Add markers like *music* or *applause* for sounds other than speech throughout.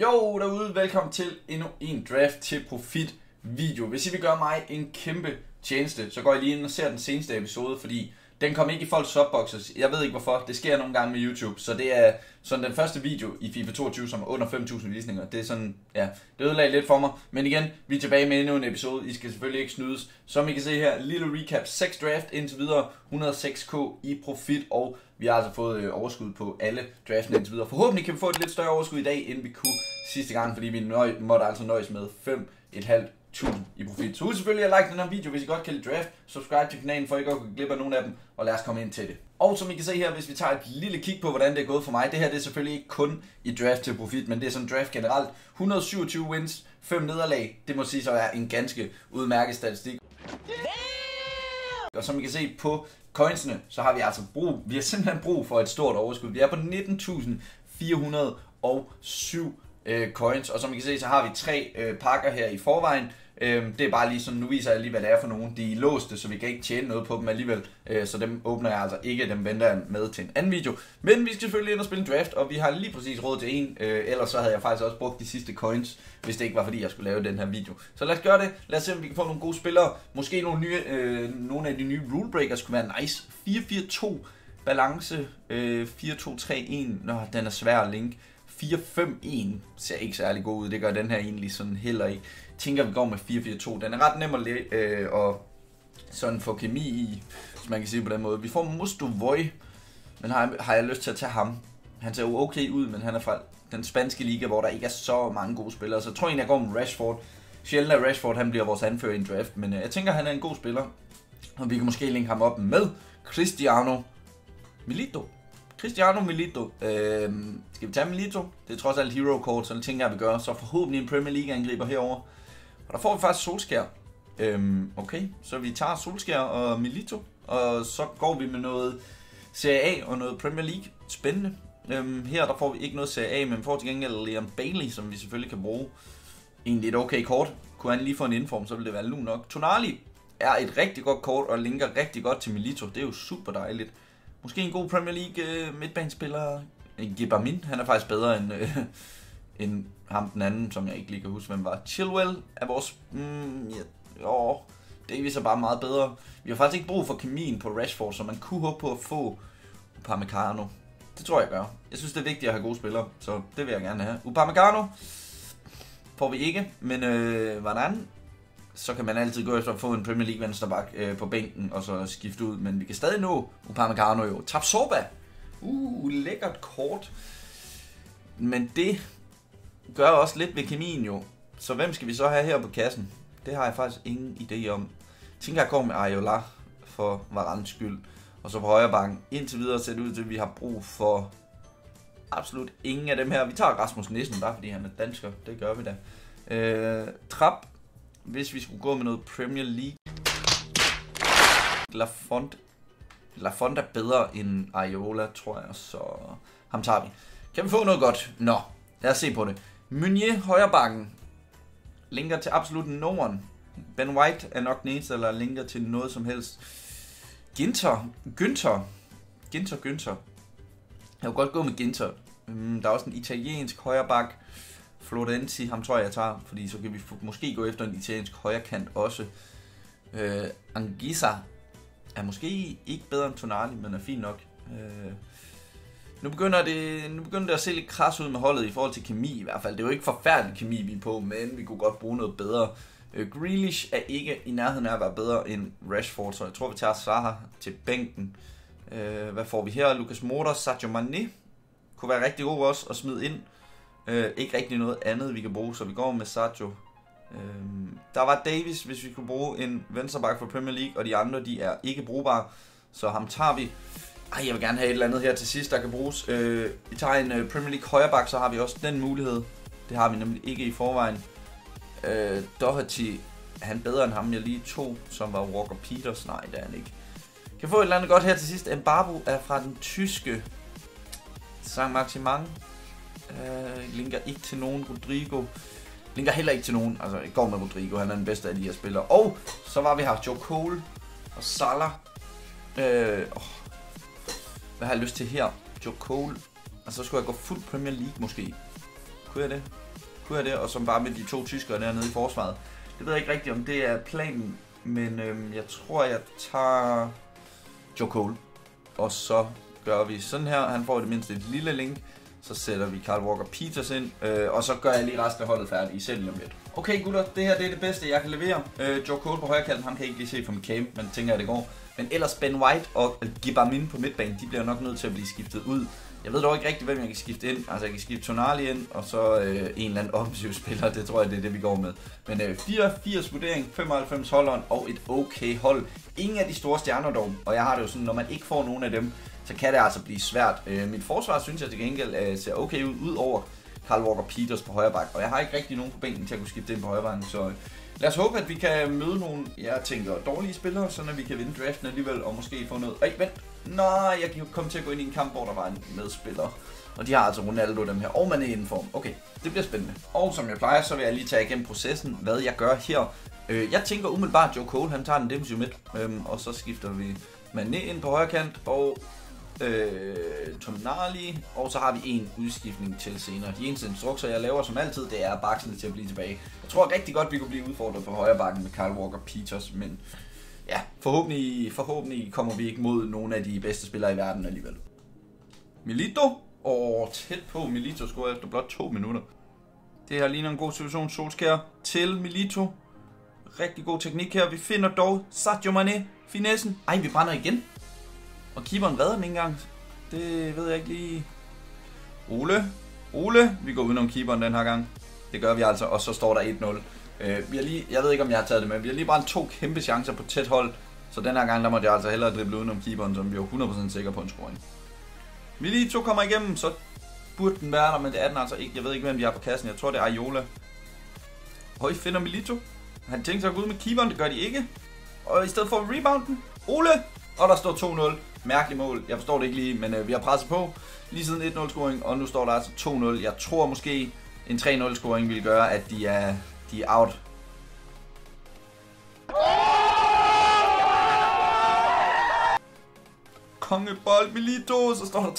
Jo derude, velkommen til endnu en draft til profit video. Hvis I vil gøre mig en kæmpe tjeneste, så går I lige ind og ser den seneste episode, fordi den kom ikke i folks subboxes. Jeg ved ikke hvorfor. Det sker nogle gange med YouTube. Så det er sådan den første video i FIFA 22, som er under 5.000 visninger. Det er sådan, ja, det ødelagde lidt for mig. Men igen, vi er tilbage med endnu en episode. I skal selvfølgelig ikke snydes. Som I kan se her, lille recap. 6 draft indtil videre. 106k i profit. Og vi har altså fået øh, overskud på alle draftene indtil videre. Forhåbentlig kan vi få et lidt større overskud i dag, end vi kunne sidste gang. Fordi vi nøj, måtte altså nøjes med 5,5 1000 i profit. Så husk selvfølgelig at like den her video, hvis I godt kan lide draft. Subscribe til kanalen, for I ikke at gå glip af nogen af dem. Og lad os komme ind til det. Og som I kan se her, hvis vi tager et lille kig på, hvordan det er gået for mig. Det her det er selvfølgelig ikke kun i draft til profit, men det er sådan draft generelt. 127 wins, 5 nederlag. Det må sige så er en ganske udmærket statistik. Og som I kan se på coinsene, så har vi altså brug, vi har simpelthen brug for et stort overskud. Vi er på 19.407 øh, coins, og som I kan se, så har vi tre øh, pakker her i forvejen. Øh, det er bare lige sådan, nu viser jeg lige, hvad det er for nogen. De er låste, så vi kan ikke tjene noget på dem alligevel. Øh, så dem åbner jeg altså ikke, dem venter jeg med til en anden video. Men vi skal selvfølgelig ind og spille en draft, og vi har lige præcis råd til en. Øh, ellers så havde jeg faktisk også brugt de sidste coins, hvis det ikke var fordi, jeg skulle lave den her video. Så lad os gøre det. Lad os se, om vi kan få nogle gode spillere. Måske nogle, nye, øh, nogle af de nye rule breakers kunne være nice. 4-4-2 balance, øh, 4-2-3-1. Nå, den er svær at link. 4-5-1 ser ikke særlig god ud. Det gør den her egentlig sådan heller ikke. Jeg tænker, vi går med 4-4-2. Den er ret nem at, læ- øh, og sådan få kemi i, hvis man kan sige på den måde. Vi får Musto Voy, men har, har jeg lyst til at tage ham. Han ser jo okay ud, men han er fra den spanske liga, hvor der ikke er så mange gode spillere. Så jeg tror egentlig, jeg går med Rashford. Sjældent at Rashford han bliver vores anfører i en draft, men øh, jeg tænker, han er en god spiller. Og vi kan måske linke ham op med Cristiano Milito. Cristiano Milito. Øhm, skal vi tage Milito? Det er trods alt hero kort, så det tænker jeg, vi gør. Så forhåbentlig en Premier League angriber herover. Og der får vi faktisk Solskær. Øhm, okay, så vi tager Solskær og Milito. Og så går vi med noget Serie A og noget Premier League. Spændende. Øhm, her der får vi ikke noget Serie A, men får til gengæld Leon Bailey, som vi selvfølgelig kan bruge. Egentlig et okay kort. Kunne han lige få en inform, så ville det være lun nok. Tonali er et rigtig godt kort og linker rigtig godt til Milito. Det er jo super dejligt. Måske en god Premier League øh, midtbanespiller. Gibamin, han er faktisk bedre end, øh, end ham den anden, som jeg ikke lige kan huske, hvem var. Chilwell er vores... Mm, ja, jo, Davis er bare meget bedre. Vi har faktisk ikke brug for kemien på Rashford, så man kunne håbe på at få Upamecano. Det tror jeg gør. Jeg synes, det er vigtigt at have gode spillere, så det vil jeg gerne have. Upamecano får vi ikke, men øh, hvordan så kan man altid gå efter at få en Premier League venstreback øh, på bænken og så skifte ud, men vi kan stadig nå Upamecano jo. Tapsoba! Uh, lækkert kort. Men det gør også lidt ved kemien jo. Så hvem skal vi så have her på kassen? Det har jeg faktisk ingen idé om. Jeg tænker, jeg går med Ayola for Varans skyld. Og så på højre bank. Indtil videre ser det ud til, at vi har brug for absolut ingen af dem her. Vi tager Rasmus Nissen, bare fordi han er dansker. Det gør vi da. Øh, Trap hvis vi skulle gå med noget Premier League. Lafont, Lafont er bedre end Ayola, tror jeg, så ham tager vi. Kan vi få noget godt? Nå, lad os se på det. Meunier, højre bakken. Linker til absolut Norden. Ben White er nok den eneste, eller linker til noget som helst. Ginter, Günther. Ginter, Günther. Jeg vil godt gå med Ginter. Mm, der er også en italiensk højrebak. Florenzi, ham tror jeg, jeg tager, fordi så kan vi måske gå efter en italiensk højrekant også. Øh, Angisa er måske ikke bedre end Tonali, men er fint nok. Øh, nu begynder, det, nu begynder det at se lidt kras ud med holdet i forhold til kemi i hvert fald. Det er jo ikke forfærdelig kemi, vi er på, men vi kunne godt bruge noget bedre. Øh, Grealish er ikke i nærheden af at være bedre end Rashford, så jeg tror, vi tager Zaha til bænken. Øh, hvad får vi her? Lucas Moura, Sadio Mane kunne være rigtig god også at smide ind. Øh, ikke rigtig noget andet, vi kan bruge, så vi går med Sadio. Øh, der var Davis, hvis vi kunne bruge en venstreback for Premier League, og de andre, de er ikke brugbare. Så ham tager vi. Ej, jeg vil gerne have et eller andet her til sidst, der kan bruges. Øh, vi tager en øh, Premier League højreback, så har vi også den mulighed. Det har vi nemlig ikke i forvejen. Øh, Doherty, er han bedre end ham, jeg lige tog, som var Walker Peters? Nej, det er han ikke. Kan få et eller andet godt her til sidst. Mbabu er fra den tyske Saint Maximin. Øh, linker ikke til nogen. Rodrigo linker heller ikke til nogen. Altså, jeg går med Rodrigo. Han er den bedste af de her spillere. Og så var vi her Joe Cole og Salah. Øh, oh. Hvad har jeg lyst til her? Joe Cole. Og så skulle jeg gå fuld Premier League måske. Kunne jeg det? Kunne jeg det? Og så bare med de to tyskere dernede i forsvaret. Det ved jeg ikke rigtigt, om det er planen, men øhm, jeg tror, jeg tager Joe Cole. Og så gør vi sådan her. Han får i det mindste et lille link. Så sætter vi Carl Walker Peters ind, øh, og så gør jeg lige resten af holdet færdigt i selv om lidt. Okay gutter, det her det er det bedste, jeg kan levere. Øh, Joe Cole på højre kanten, ham kan jeg ikke lige se fra mit camp, men tænker jeg, det går. Men ellers Ben White og Gibamin på midtbanen, de bliver nok nødt til at blive skiftet ud. Jeg ved dog ikke rigtigt, hvem jeg kan skifte ind. Altså, jeg kan skifte Tonali ind, og så øh, en eller anden offensiv *laughs* spiller. Det tror jeg, det er det, vi går med. Men øh, 84 vurdering, 95 holderen og et okay hold. Ingen af de store stjerner dog. Og jeg har det jo sådan, når man ikke får nogen af dem, så kan det altså blive svært. Øh, mit forsvar synes jeg til gengæld øh, ser okay ud, ud over Carl Walker Peters på højre bak. Og jeg har ikke rigtig nogen på bænken til at kunne skifte ind på højre bak, så øh, lad os håbe, at vi kan møde nogle, jeg tænker, dårlige spillere, så vi kan vinde draften alligevel, og måske få noget... Ej, vent! Nej, jeg kom komme til at gå ind i en kamp, hvor der var en medspiller. Og de har altså Ronaldo dem her, og man er i form. Okay, det bliver spændende. Og som jeg plejer, så vil jeg lige tage igennem processen, hvad jeg gør her. Øh, jeg tænker umiddelbart, at Joe Cole, han tager den defensive midt, øhm, og så skifter vi Mané ind på højre kant, og øh, Tonali, og så har vi en udskiftning til senere. De eneste instrukser, jeg laver som altid, det er baksene til at blive tilbage. Jeg tror rigtig godt, vi kunne blive udfordret på højre bakken med Kyle Walker Peters, men ja, forhåbentlig, forhåbentlig kommer vi ikke mod nogle af de bedste spillere i verden alligevel. Milito, og tæt på, Milito scorer efter blot to minutter. Det her ligner en god situation, Solskær til Milito. Rigtig god teknik her. Vi finder dog Sadio Mane, finessen. Ej, vi brænder igen. Og keeperen redder den ikke engang. Det ved jeg ikke lige. Ole. Ole. Vi går udenom keeperen den her gang. Det gør vi altså, og så står der 1-0. Øh, vi har lige, jeg ved ikke, om jeg har taget det med. Vi har lige brændt to kæmpe chancer på tæt hold. Så den her gang, der måtte jeg altså hellere drible udenom keeperen, som vi er 100% sikre på en scoring. Vi lige to kommer igennem, så burde den være der, men det er den altså ikke. Jeg ved ikke, hvem de har på kassen. Jeg tror, det er Ayola. Høj finder Milito. Han tænkte sig at gå ud med keeperen, det gør de ikke. Og i stedet for rebounden, Ole. Og der står 2-0. Mærkeligt mål. Jeg forstår det ikke lige, men øh, vi har presset på. Lige siden 1-0 scoring, og nu står der altså 2-0. Jeg tror måske, en 3-0 scoring vil gøre, at de er, de er out. Kongebold Milito, så står der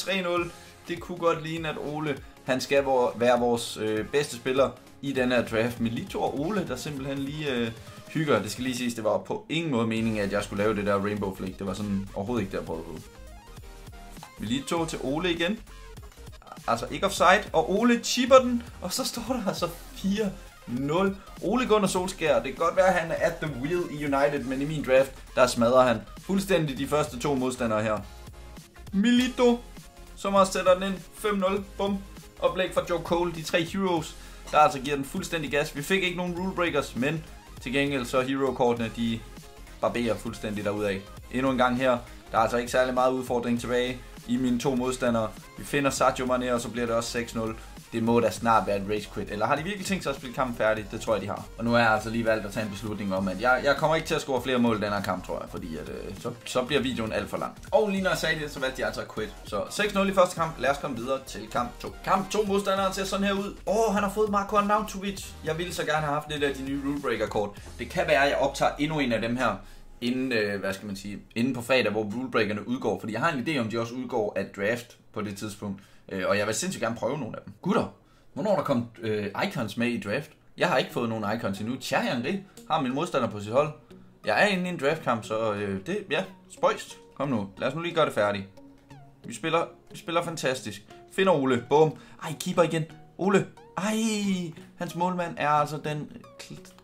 3-0. Det kunne godt ligne, at Ole han skal være vores øh, bedste spiller i den her draft. Milito og Ole, der simpelthen lige øh, hygger. Det skal lige siges, det var på ingen måde meningen, at jeg skulle lave det der Rainbow Flick. Det var sådan overhovedet ikke der på. Vi lige tog til Ole igen. Altså ikke offside, og Ole chipper den, og så står der altså 4-0. Ole Gunnar Solskjaer, det kan godt være, at han er at the wheel i United, men i min draft, der smadrer han fuldstændig de første to modstandere her. Milito, som også sætter den ind. 5-0, bum. Oplæg fra Joe Cole, de tre heroes, der altså giver den fuldstændig gas. Vi fik ikke nogen rule breakers, men til gengæld så hero-kortene, de barberer fuldstændig derudaf. Endnu en gang her, der er altså ikke særlig meget udfordring tilbage i mine to modstandere. Vi finder Sadio Mane, og så bliver det også 6-0 det må da snart være et rage quit. Eller har de virkelig tænkt sig at spille kampen færdig? Det tror jeg, de har. Og nu er jeg altså lige valgt at tage en beslutning om, at jeg, jeg kommer ikke til at score flere mål i den her kamp, tror jeg. Fordi at, øh, så, så bliver videoen alt for lang. Og lige når jeg sagde det, så valgte de altså at quit. Så 6-0 i første kamp. Lad os komme videre til kamp 2. Kamp 2 modstanderen ser sådan her ud. Åh, oh, han har fået Marco Arnautovic. Jeg ville så gerne have haft det der de nye rulebreaker kort. Det kan være, at jeg optager endnu en af dem her inden, øh, hvad skal man sige, inden på fredag, hvor rulebreakerne udgår. Fordi jeg har en idé om, de også udgår af draft på det tidspunkt. Øh, og jeg vil sindssygt gerne prøve nogle af dem. Gutter, Hvornår er der kommet øh, icons med i draft? Jeg har ikke fået nogen icons endnu. Thierry Henry har min modstander på sit hold. Jeg er inde i en draftkamp, så øh, det, ja, spøjst. Kom nu, lad os nu lige gøre det færdigt. Vi spiller, vi spiller fantastisk. Finder Ole, bum. Ej, keeper igen. Ole, ej, hans målmand er altså den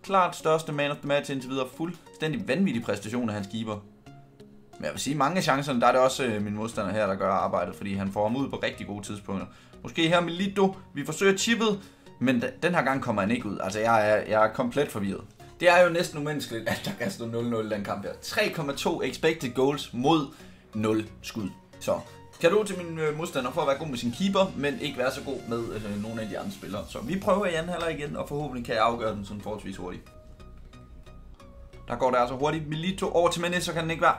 klart største man of the match indtil videre. Fuldstændig vanvittig præstation af hans keeper. Men jeg vil sige, mange af chancerne, der er det også øh, min modstander her, der gør arbejdet, fordi han får ham ud på rigtig gode tidspunkter. Måske her med Lido. Vi forsøger chippet, men den her gang kommer han ikke ud. Altså, jeg er, jeg er komplet forvirret. Det er jo næsten umenneskeligt, at der kan stå 0-0 den kamp her. 3,2 expected goals mod 0 skud. Så kan du til min øh, modstander for at være god med sin keeper, men ikke være så god med øh, nogle af de andre spillere. Så vi prøver igen heller igen, og forhåbentlig kan jeg afgøre den sådan forholdsvis hurtigt. Der går det altså hurtigt. Milito over til Mane, så kan den ikke være.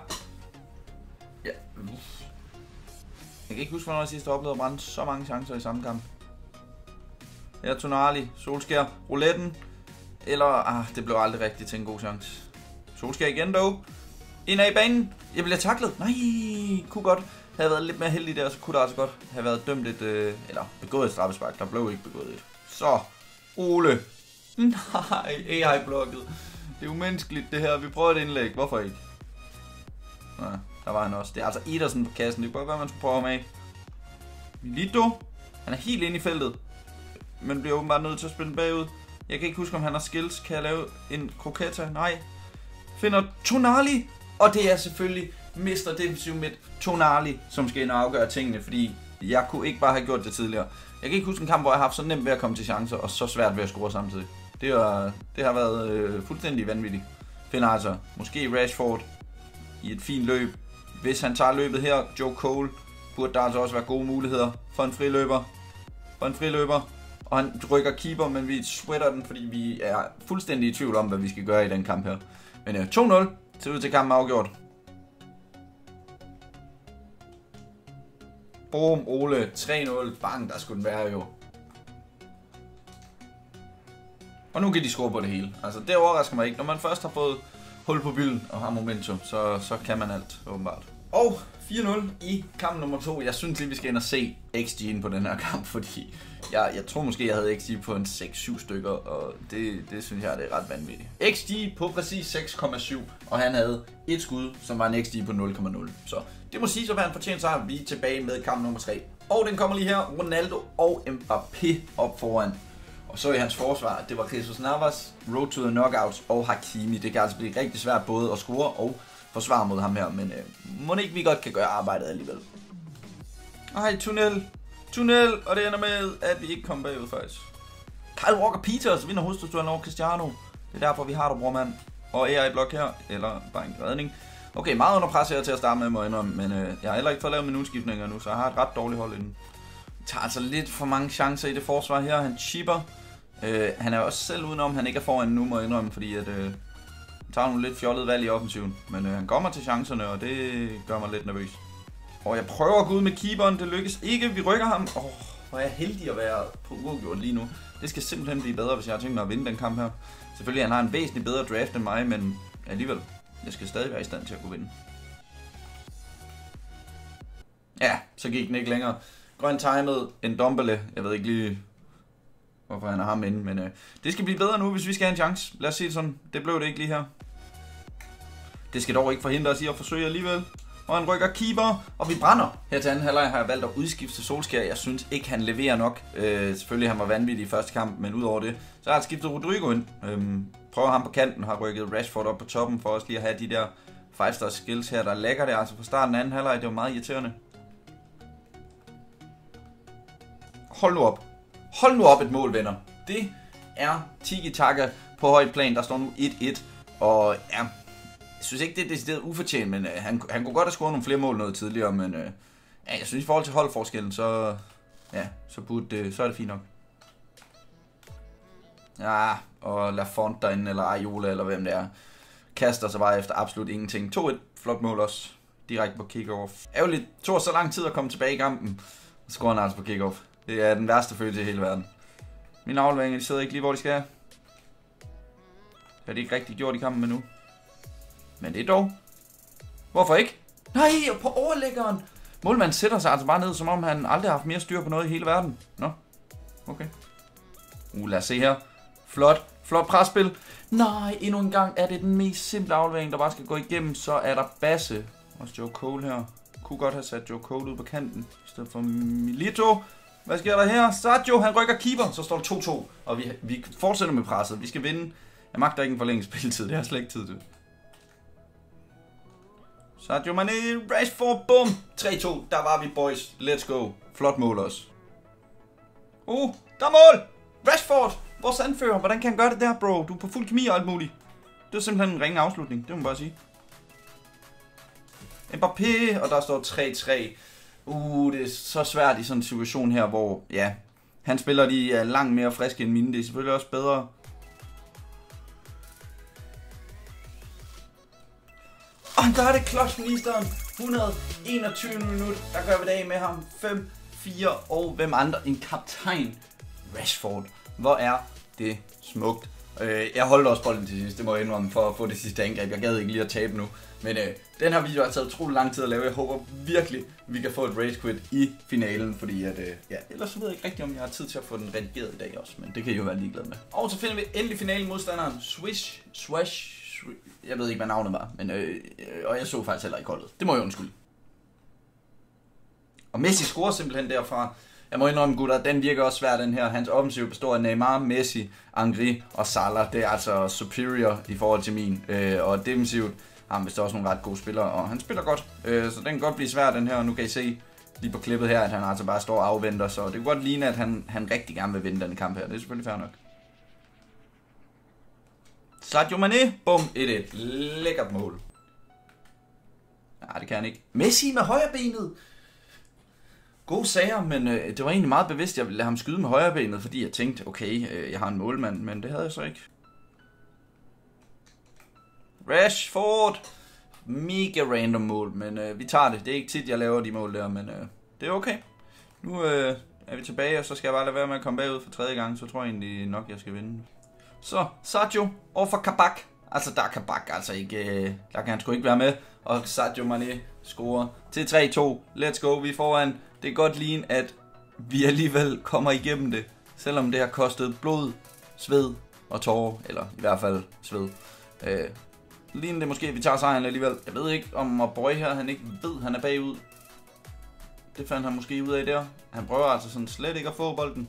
Ja. Jeg kan ikke huske, hvornår jeg sidst oplevede at brænde så mange chancer i samme kamp. Her Tonali, Solskær, rouletten. Eller, ah, det blev aldrig rigtigt til en god chance. Solskær igen dog. Ind af i banen. Jeg bliver taklet. Nej, kunne godt have været lidt mere heldig der, så kunne der altså godt have været dømt et, øh, eller begået et straffespark. Der blev ikke begået et. Så, Ole. *laughs* Nej, AI-blokket. Det er umenneskeligt det her. Vi prøver et indlæg. Hvorfor ikke? Nej der var han også. Det er altså Ederson på kassen. Det kunne godt være, man skulle prøve ham af. Milito. Han er helt inde i feltet. Men bliver åbenbart nødt til at spille bagud. Jeg kan ikke huske, om han har skills. Kan jeg lave en kroketta? Nej. Finder Tonali. Og det er selvfølgelig Mr. Defensive Midt Tonali, som skal ind og afgøre tingene, fordi jeg kunne ikke bare have gjort det tidligere. Jeg kan ikke huske en kamp, hvor jeg har haft så nemt ved at komme til chancer, og så svært ved at score samtidig. Det, var, det har været øh, fuldstændig vanvittigt. Finder altså måske Rashford i et fint løb. Hvis han tager løbet her, Joe Cole, burde der altså også være gode muligheder for en friløber. For en friløber. Og han rykker keeper, men vi sweater den, fordi vi er fuldstændig i tvivl om, hvad vi skal gøre i den kamp her. Men øh, 2-0 ser ud til kampen afgjort. Boom, Ole, 3-0, bang, der skulle den være jo. Og nu kan de score på det hele. Altså, det overrasker mig ikke. Når man først har fået hul på bylden og har momentum, så, så kan man alt, åbenbart. Og 4-0 i kamp nummer 2. Jeg synes lige, vi skal ind og se XG'en på den her kamp, fordi jeg, jeg tror måske, jeg havde XG på en 6-7 stykker, og det, det synes jeg, det er ret vanvittigt. XG på præcis 6,7, og han havde et skud, som var en XG på 0,0. Så det må sige, at han fortjent sig, vi er tilbage med kamp nummer 3. Og den kommer lige her, Ronaldo og Mbappé op foran. Og så i hans forsvar, det var Jesus Navas, Road to the Knockouts og Hakimi. Det kan altså blive rigtig svært både at score og forsvare mod ham her, men øh, må ikke vi godt kan gøre arbejdet alligevel. Ej, tunnel. Tunnel, og det ender med, at vi ikke kommer bagud faktisk. Kyle Walker Peters vinder hovedstødsturen over Cristiano. Det er derfor, vi har dig, bror mand. Og AI-blok her, eller bare en redning. Okay, meget under pres her til at starte med, må jeg indrømme, men øh, jeg har heller ikke fået lavet mine udskiftninger nu, så jeg har et ret dårligt hold inden. Jeg tager altså lidt for mange chancer i det forsvar her. Han chipper. Øh, han er også selv udenom, han ikke er foran nu, må jeg indrømme, fordi at, øh, tager nogle lidt fjollede valg i offensiven. Men øh, han kommer til chancerne, og det gør mig lidt nervøs. Og jeg prøver at gå ud med keeperen, det lykkes ikke. Vi rykker ham. Åh, oh, hvor er jeg heldig at være på uafgjort lige nu. Det skal simpelthen blive bedre, hvis jeg har tænkt mig at vinde den kamp her. Selvfølgelig, han har en væsentlig bedre draft end mig, men alligevel, jeg skal stadig være i stand til at kunne vinde. Ja, så gik den ikke længere. Grøn timet, en Dombele. Jeg ved ikke lige, hvorfor han har ham inde, men øh, det skal blive bedre nu, hvis vi skal have en chance. Lad os sige det sådan. Det blev det ikke lige her. Det skal dog ikke forhindre os i at forsøge alligevel. Og han rykker keeper, og vi brænder. Her til anden halvleg har jeg valgt at udskifte Solskjaer. Jeg synes ikke, han leverer nok. Øh, selvfølgelig han var vanvittig i første kamp, men udover det, så har jeg skiftet Rodrigo ind. Øhm, prøver ham på kanten, har rykket Rashford op på toppen, for også lige at have de der 5-star skills her, der lægger det altså fra starten af anden halvleg. Det var meget irriterende. Hold nu op. Hold nu op et mål, venner. Det er tiki-taka på højt plan. Der står nu 1-1. Og ja, synes ikke, det er decideret ufortjent, men øh, han, han kunne godt have scoret nogle flere mål noget tidligere, men øh, ja, jeg synes i forhold til holdforskellen, så, ja, så, burde det, så er det fint nok. Ja, og Lafont derinde, eller Ayola, eller hvem det er, kaster sig bare efter absolut ingenting. 2-1, flot mål også, direkte på kick-off. Ærgerligt, tog så lang tid at komme tilbage i kampen, og scorer han altså på kick-off. Det er den værste følelse i hele verden. Mine afleveringer, de sidder ikke lige, hvor de skal. Det har de ikke rigtig gjort i kampen endnu. Men det er dog. Hvorfor ikke? Nej, på overlæggeren. Målmanden sætter sig altså bare ned, som om han aldrig har haft mere styr på noget i hele verden. Nå, okay. Uh, lad os se her. Flot, flot presspil. Nej, endnu en gang er det den mest simple aflevering, der bare skal gå igennem. Så er der Basse. Også Joe Cole her. Kunne godt have sat Joe Cole ud på kanten, i stedet for Milito. Hvad sker der her? Sadio, han rykker keeper, så står der 2-2. Og vi, vi fortsætter med presset. Vi skal vinde. Jeg magter ikke en forlænget spilletid, det har jeg slet ikke tid til. Sadio Mane, Rashford, bum! 3-2, der var vi boys. Let's go. Flot mål også. Uh, der er mål! Rashford, vores anfører. Hvordan kan han gøre det der, bro? Du er på fuld kemi og alt muligt. Det er simpelthen en ringe afslutning, det må man bare sige. Mbappé, og der står 3-3. Uh, det er så svært i sådan en situation her, hvor ja, han spiller de er langt mere friske end mine. Det er selvfølgelig også bedre. Gør det, klodsministeren. 121 minut, der gør vi dag med ham. 5, 4 og hvem andre? En kaptajn. Rashford. Hvor er det smukt Øh, jeg holdt også bolden til sidst, det må jeg indrømme, for at få det sidste angreb. Jeg gad ikke lige at tabe nu. Men øh, den her video har taget utrolig lang tid at lave. Jeg håber virkelig, vi kan få et race quit i finalen, fordi at, øh, ja, ellers så ved jeg ikke rigtigt, om jeg har tid til at få den redigeret i dag også, men det kan I jo være ligeglade med. Og så finder vi endelig finalen modstanderen, Swish, Swash, jeg ved ikke, hvad navnet var, men øh, og jeg så faktisk heller ikke holdet. Det må jeg undskylde. Og Messi scorer simpelthen derfra. Jeg må indrømme, gutter, den virker også svær, den her. Hans offensiv består af Neymar, Messi, Angri og Salah. Det er altså superior i forhold til min. Øh, og defensivt har han vist også nogle ret gode spillere, og han spiller godt. Øh, så den kan godt blive svær, den her. Og nu kan I se lige på klippet her, at han altså bare står og afventer. Så det kan godt ligne, at han, han rigtig gerne vil vinde den kamp her. Det er selvfølgelig fair nok. Sadio Mane, bum, 1-1. Lækkert mål. Nej, det kan han ikke. Messi med højre benet. God sager, men øh, det var egentlig meget bevidst, at jeg ville lade ham skyde med højre benet, fordi jeg tænkte, okay, øh, jeg har en målmand, men det havde jeg så ikke. Rashford. Mega random mål, men øh, vi tager det. Det er ikke tit, jeg laver de mål der, men øh, det er okay. Nu øh, er vi tilbage, og så skal jeg bare lade være med at komme bagud for tredje gang, så tror jeg egentlig nok, jeg skal vinde. Så, Sadio over for Kabak. Altså, der er Kabak altså ikke... Øh, der kan han sgu ikke være med. Og Sadio Mane scorer til 3-2. Let's go, vi er foran. Det er godt lige, at vi alligevel kommer igennem det. Selvom det har kostet blod, sved og tårer. Eller i hvert fald sved. Øh, lige det måske, at vi tager sejren alligevel. Jeg ved ikke, om Boy her, han ikke ved, han er bagud. Det fandt han måske ud af der. Han prøver altså sådan slet ikke at få bolden.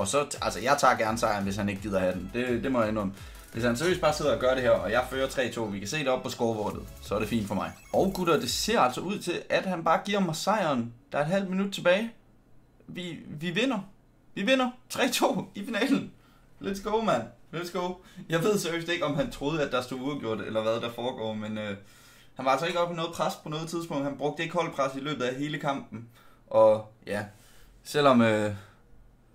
Og så, altså jeg tager gerne sejren, hvis han ikke gider have den. Det, det må jeg indrømme. Hvis han seriøst bare sidder og gør det her, og jeg fører 3-2, vi kan se det op på scoreboardet, så er det fint for mig. Og gutter, det ser altså ud til, at han bare giver mig sejren. Der er et halvt minut tilbage. Vi, vi vinder. Vi vinder 3-2 i finalen. Let's go, man. Let's go. Jeg ved seriøst ikke, om han troede, at der stod uafgjort, eller hvad der foregår, men øh, han var altså ikke oppe i noget pres på noget tidspunkt. Han brugte ikke holdpres i løbet af hele kampen. Og ja, selvom... Øh,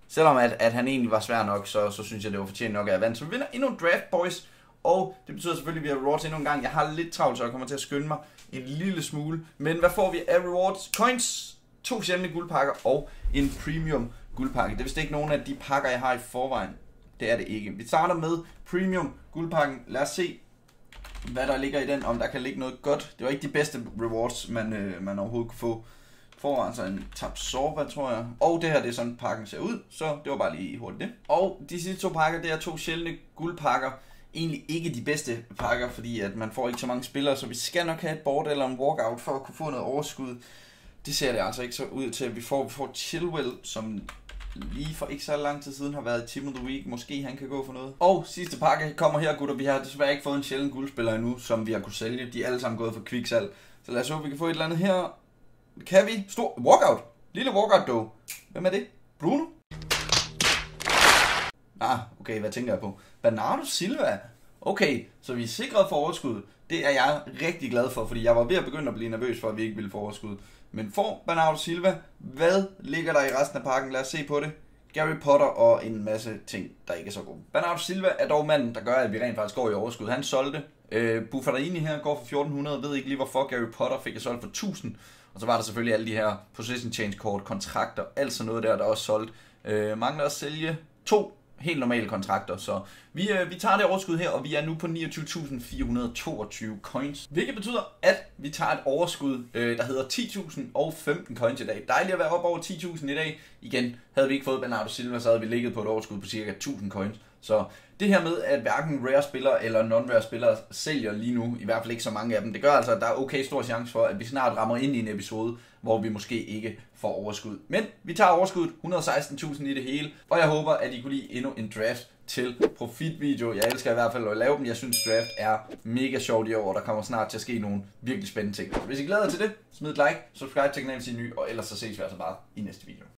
Selvom at, at han egentlig var svær nok, så, så synes jeg, det var fortjent nok, at jeg vandt. Så vi vinder endnu en draft, boys. Og det betyder selvfølgelig, at vi har rewards endnu en gang. Jeg har lidt travlt, så jeg kommer til at skynde mig en lille smule. Men hvad får vi af rewards? Coins, to sjældne guldpakker og en premium guldpakke. Det er vist ikke nogen af de pakker, jeg har i forvejen. Det er det ikke. Vi starter med premium guldpakken. Lad os se, hvad der ligger i den, om der kan ligge noget godt. Det var ikke de bedste rewards, man, øh, man overhovedet kunne få får altså en Tapsorba, tror jeg. Og det her, det er sådan, pakken ser ud, så det var bare lige hurtigt det. Og de sidste to pakker, det er to sjældne guldpakker. Egentlig ikke de bedste pakker, fordi at man får ikke så mange spillere, så vi skal nok have et board eller en walkout for at kunne få noget overskud. Det ser det altså ikke så ud til, at vi får. Vi får Chilwell, som lige for ikke så lang tid siden har været i Team of the Week. Måske han kan gå for noget. Og sidste pakke kommer her, gutter. Vi har desværre ikke fået en sjælden guldspiller endnu, som vi har kunne sælge. De er alle sammen gået for kviksalg. Så lad os håbe, vi kan få et eller andet her. Kan vi? Stor walkout. Lille walkout dog. Hvem er det? Bruno? Ah, okay, hvad tænker jeg på? Bernardo Silva. Okay, så vi er sikret for overskud. Det er jeg rigtig glad for, fordi jeg var ved at begynde at blive nervøs for, at vi ikke ville få overskud. Men for Bernardo Silva, hvad ligger der i resten af pakken? Lad os se på det. Gary Potter og en masse ting, der ikke er så gode. Bernardo Silva er dog manden, der gør, at vi rent faktisk går i overskud. Han solgte. Øh, Buffarini her går for 1400. Ved ikke lige, hvorfor Gary Potter fik jeg solgt for 1000. Og så var der selvfølgelig alle de her position change kort, kontrakter, alt sådan noget der, der også solgt. Øh, mangler at sælge to helt normale kontrakter, så vi, øh, vi tager det overskud her, og vi er nu på 29.422 coins. Hvilket betyder, at vi tager et overskud, øh, der hedder 10.015 coins i dag. Dejligt at være op over 10.000 i dag. Igen, havde vi ikke fået Bernardo Silva, så havde vi ligget på et overskud på cirka 1.000 coins. Så det her med, at hverken rare spillere eller non-rare spillere sælger lige nu, i hvert fald ikke så mange af dem, det gør altså, at der er okay stor chance for, at vi snart rammer ind i en episode, hvor vi måske ikke får overskud. Men vi tager overskud 116.000 i det hele, og jeg håber, at I kunne lide endnu en draft til profitvideo. Jeg elsker i hvert fald at lave dem. Jeg synes, draft er mega sjovt i år, og der kommer snart til at ske nogle virkelig spændende ting. Så hvis I glæder jer til det, smid et like, subscribe til kanalen, hvis I er ny, og ellers så ses vi altså bare i næste video.